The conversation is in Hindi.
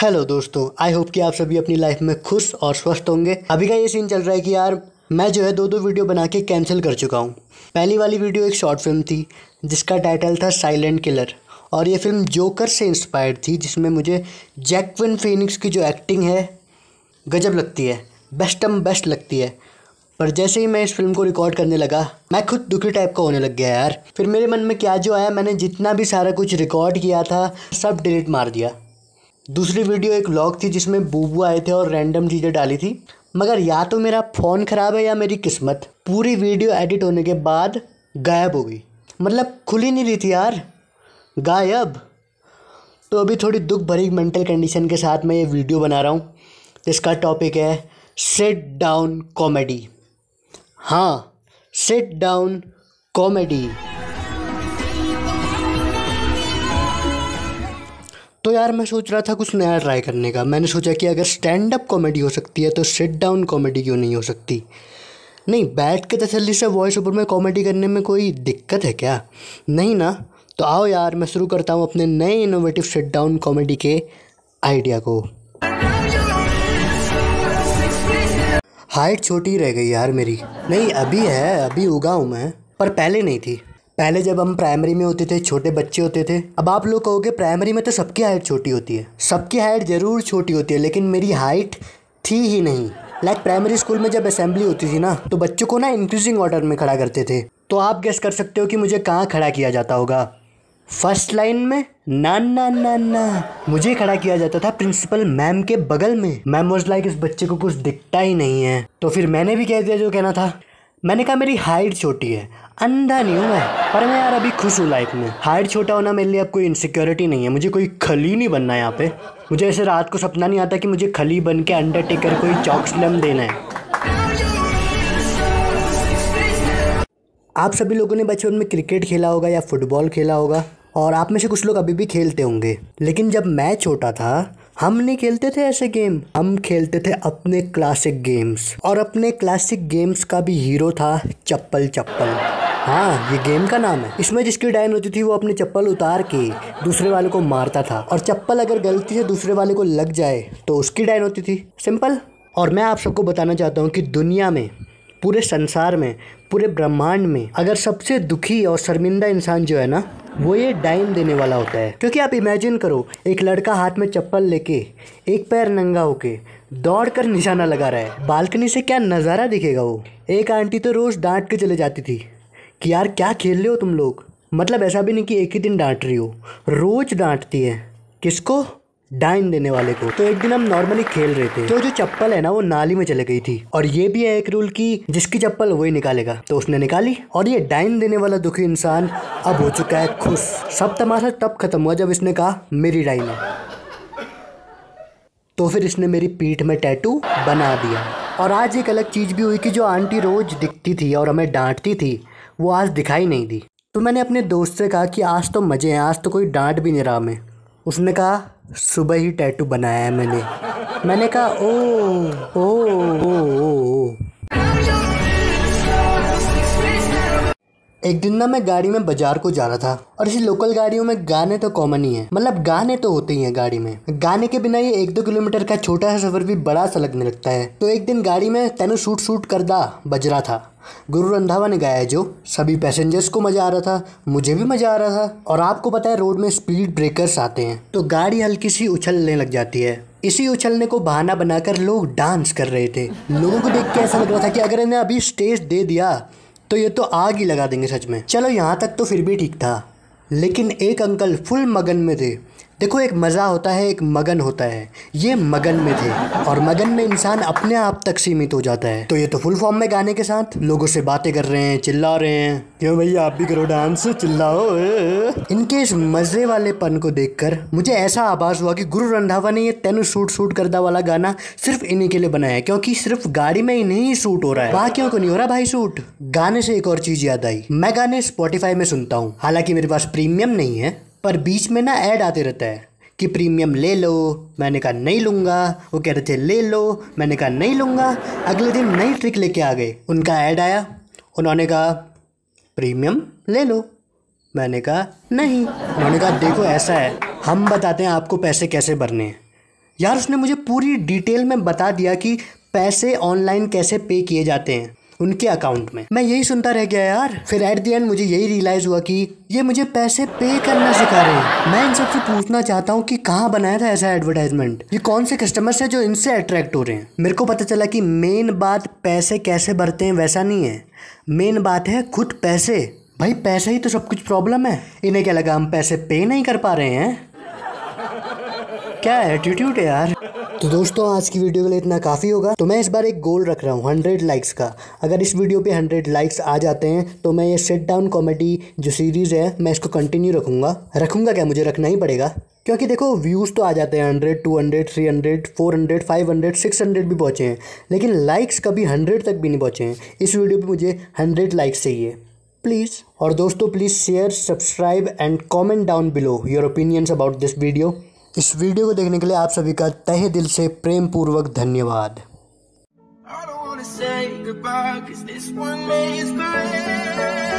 हेलो दोस्तों आई होप कि आप सभी अपनी लाइफ में खुश और स्वस्थ होंगे। अभी का ये सीन चल रहा है कि यार, मैं जो है दो दो वीडियो बना के कैंसिल कर चुका हूँ। पहली वाली वीडियो एक शॉर्ट फ़िल्म थी, जिसका टाइटल था साइलेंट किलर और ये फ़िल्म जोकर से इंस्पायर्ड थी, जिसमें मुझे जैकविन फिनिक्स की जो एक्टिंग है, गजब लगती है। बेस्टम बेस्ट लगती है। पर जैसे ही मैं इस फ़िल्म को रिकॉर्ड करने लगा, मैं खुद दुखी टाइप का होने लग गया यार। फिर मेरे मन में क्या जो आया, मैंने जितना भी सारा कुछ रिकॉर्ड किया था, सब डिलीट मार दिया। दूसरी वीडियो एक व्लॉग थी जिसमें बूबू आए थे और रैंडम चीज़ें डाली थी। मगर या तो मेरा फ़ोन ख़राब है या मेरी किस्मत। पूरी वीडियो एडिट होने के बाद गायब हो गई। मतलब खुल ही नहीं रही थी यार। गायब। तो अभी थोड़ी दुख भरी मेंटल कंडीशन के साथ मैं ये वीडियो बना रहा हूँ। जिसका टॉपिक है सिट डाउन कॉमेडी हाँ सिट डाउन कॉमेडी तो यार मैं सोच रहा था कुछ नया ट्राई करने का। मैंने सोचा कि अगर स्टैंड अप कॉमेडी हो सकती है तो सिट डाउन कॉमेडी क्यों नहीं हो सकती? नहीं, बैठ के तसली से वॉइस ओवर में कॉमेडी करने में कोई दिक्कत है क्या? नहीं ना? तो आओ यार, मैं शुरू करता हूँ अपने नए इनोवेटिव सिट डाउन कॉमेडी के आइडिया को। हाइट छोटी रह गई यार मेरी। नहीं, अभी है, अभी उगा हूँ मैं, पर पहले नहीं थी। पहले जब हम प्राइमरी में होते थे, छोटे बच्चे होते थे, अब आप लोग कहोगे प्राइमरी में तो सबकी हाइट छोटी होती है। सबकी हाइट ज़रूर छोटी होती है, लेकिन मेरी हाइट थी ही नहीं। लाइक प्राइमरी स्कूल में जब असेंबली होती थी ना तो बच्चों को ना इंक्रीजिंग ऑर्डर में खड़ा करते थे। तो आप गेस कर सकते हो कि मुझे कहाँ खड़ा किया जाता होगा। फ़र्स्ट लाइन में, ना ना ना ना, मुझे खड़ा किया जाता था प्रिंसिपल मैम के बगल में। मैम वॉज़ लाइक इस बच्चे को कुछ दिखता ही नहीं है। तो फिर मैंने भी कह दिया जो कहना था। मैंने कहा, मेरी हाइट छोटी है, अंधा नहीं हूँ मैं, पर मैं यार अभी खुश हूँ लाइफ में। हाइट छोटा होना मेरे लिए अब कोई इनसिक्योरिटी नहीं है, मुझे कोई खली नहीं बनना है यहाँ पे। मुझे ऐसे रात को सपना नहीं आता कि मुझे खली बन के अंडरटेकर कोई चौक स्लम देना है। आप सभी लोगों ने बचपन में क्रिकेट खेला होगा या फुटबॉल खेला होगा, और आप में से कुछ लोग अभी भी खेलते होंगे। लेकिन जब मैं छोटा था हम नहीं खेलते थे ऐसे गेम हम खेलते थे अपने क्लासिक गेम्स और अपने क्लासिक गेम्स का भी हीरो था चप्पल चप्पल। हाँ ये गेम का नाम है। इसमें जिसकी डाइन होती थी वो अपनी चप्पल उतार के दूसरे वाले को मारता था। और चप्पल अगर गलती से दूसरे वाले को लग जाए तो उसकी डाइन होती थी। सिंपल और मैं आप सबको बताना चाहता हूँ कि दुनिया में, पूरे संसार में, पूरे ब्रह्मांड में, अगर सबसे दुखी और शर्मिंदा इंसान जो है ना वो ये डाइम देने वाला होता है। क्योंकि आप इमेजिन करो, एक लड़का हाथ में चप्पल लेके, एक पैर नंगा होके दौड़ कर निशाना लगा रहा है। बालकनी से क्या नज़ारा दिखेगा वो? एक आंटी तो रोज़ डांट के चले जाती थी कि यार क्या खेल रहे हो तुम लोग? मतलब ऐसा भी नहीं कि एक ही दिन डांट रही हो। रोज़ डांटती है। किसको? डाइन देने वाले को। तो एक दिन हम नॉर्मली खेल रहे थे। तो जो चप्पल है ना, वो नाली में चले गई थी। और ये भी है एक रूल की जिसकी चप्पल वही निकालेगा। तो उसने निकाली और ये डाइन देने वाला दुखी इंसान अब हो चुका है खुश। सब तमाशा तब खत्म हुआ जब इसने कहा, मेरी डाइन है। तो फिर इसने मेरी पीठ में टैटू बना दिया। और आज एक अलग चीज़ भी हुई कि जो आंटी रोज दिखती थी और हमें डांटती थी, वो आज दिखाई नहीं दी। तो मैंने अपने दोस्त से कहा कि आज तो मज़े हैं, आज तो कोई डांट भी नहीं रहा हमें। उसने कहा सुबह ही टैटू बनाया है मैंने मैंने कहा ओ ओ ओ। एक दिन ना मैं गाड़ी में बाज़ार को जा रहा था और इसी लोकल गाड़ियों में गाने तो कॉमन ही है। मतलब गाने तो होते ही हैं गाड़ी में। गाने के बिना ये एक दो किलोमीटर का छोटा सा सफ़र भी बड़ा सा लगने लगता है। तो एक दिन गाड़ी में तेनो सूट सूट करदा बज रहा था। गुरु रंधावा ने गाया जो, सभी पैसेंजर्स को मज़ा आ रहा था, मुझे भी मज़ा आ रहा था और आपको पता है रोड में स्पीड ब्रेकर्स आते हैं। तो गाड़ी हल्की सी उछलने लग जाती है। इसी उछलने को बहाना बनाकर लोग डांस कर रहे थे। लोगों को देख के ऐसा लग रहा था कि अगर इन्हें अभी स्टेज दे दिया तो ये तो आग ही लगा देंगे सच में। चलो यहाँ तक तो फिर भी ठीक था। लेकिन एक अंकल फुल मगन में थे। देखो, एक मज़ा होता है, एक मगन होता है। ये मगन में थे, और मगन में इंसान अपने आप तक सीमित हो जाता है। तो ये तो फुल फॉर्म में गाने के साथ, लोगों से बातें कर रहे हैं, चिल्ला रहे हैं। क्यों भैया, आप भी करो डांस चिल्लाओ। इनके इस मज़े वाले पन को देखकर मुझे ऐसा आभास हुआ कि गुरु रंधावा ने ये तेनु सूट सूट करदा वाला गाना सिर्फ़ इन्हीं के लिए बनाया है, क्योंकि सिर्फ़ गाड़ी में ही नहीं, सूट हो रहा है। बाकियों को नहीं हो रहा भाई सूट। गाने से एक और चीज़ याद आई। मैं गाने स्पॉटिफाई में सुनता हूँ। हालाँकि मेरे पास प्रीमियम नहीं है पर बीच में ना ऐड आते रहता है कि प्रीमियम ले लो, मैंने कहा नहीं लूँगा। वो कह रहे थे, ले लो, मैंने कहा नहीं लूँगा। अगले दिन नई ट्रिक लेके आ गए। उनका ऐड आया। उन्होंने कहा प्रीमियम ले लो। मैंने कहा, नहीं। उन्होंने कहा, देखो, ऐसा है। हम बताते हैं आपको पैसे कैसे भरने हैं। यार, उसने मुझे पूरी डिटेल में बता दिया कि पैसे ऑनलाइन कैसे पे किए जाते हैं। उनके अकाउंट में। मैं यही सुनता रह गया यार। फिर एट दी एंड मुझे यही रियलाइज़ हुआ कि ये मुझे पैसे पे करना सिखा रहे हैं। मैं इन सबसे पूछना चाहता हूँ कि कहाँ बनाया था ऐसा एडवर्टाइजमेंट ये कौन से कस्टमर्स है जो इनसे अट्रैक्ट हो रहे हैं? मेरे को पता चला कि मेन बात पैसे कैसे भरते हैं वैसा नहीं है। मेन बात है खुद पैसे। भाई पैसे ही तो सब कुछ प्रॉब्लम है। इन्हें क्या लगा हम पैसे पे नहीं कर पा रहे हैं? क्या एटीट्यूड है यार? तो दोस्तों, आज की वीडियो के लिए इतना काफ़ी होगा। तो मैं इस बार एक गोल रख रहा हूँ हंड्रेड लाइक्स का। अगर इस वीडियो पे हंड्रेड लाइक्स आ जाते हैं तो मैं ये सेट डाउन कॉमेडी जो सीरीज़ है, मैं इसको कंटिन्यू रखूँगा। रखूँगा क्या? मुझे रखना ही पड़ेगा। क्योंकि देखो व्यूज़ तो आ जाते हैं hundred two hundred three hundred four hundred five hundred six hundred भी पहुँचे हैं। लेकिन लाइक्स कभी हंड्रेड तक भी नहीं पहुँचे हैं। इस वीडियो पर मुझे हंड्रेड लाइक्स चाहिए। प्लीज़ और दोस्तों please share subscribe and comment down below your opinions about this video इस वीडियो को देखने के लिए आप सभी का तहे दिल से प्रेम पूर्वक धन्यवाद say goodbye, cause this one may is forever.